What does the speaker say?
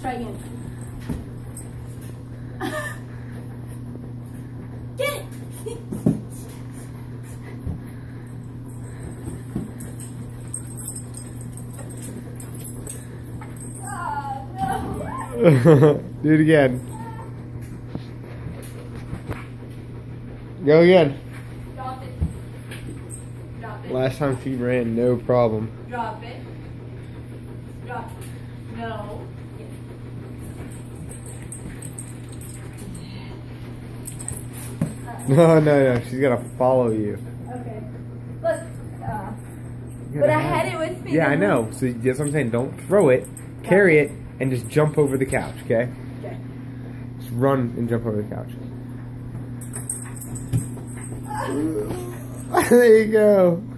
Try again. Get it! oh. Do it again. Go again. Drop it. Drop it. Last time she ran, no problem. Drop it. Drop it. No. No, no, no. She's gotta follow you. Okay. Look. Uh, but I had it with me. Yeah, I know. So that's what I'm saying. Don't throw it. Carry it and just jump over the couch. Okay. Okay. Just run and jump over the couch. there you go.